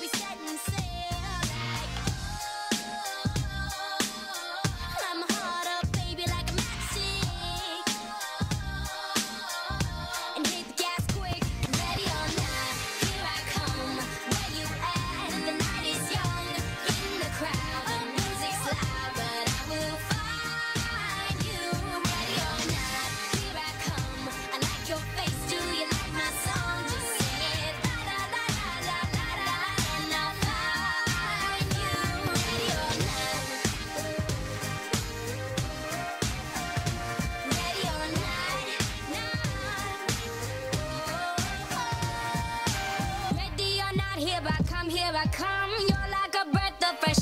setting sail oh, I'm baby, like a matchstick. And hit the gas quick, ready or not, here I come. Where you at? The night is young, in the crowd, the music's loud, but I will find you. Ready or not, here I come. I like your face, here I come, here I come. You're like a breath of fresh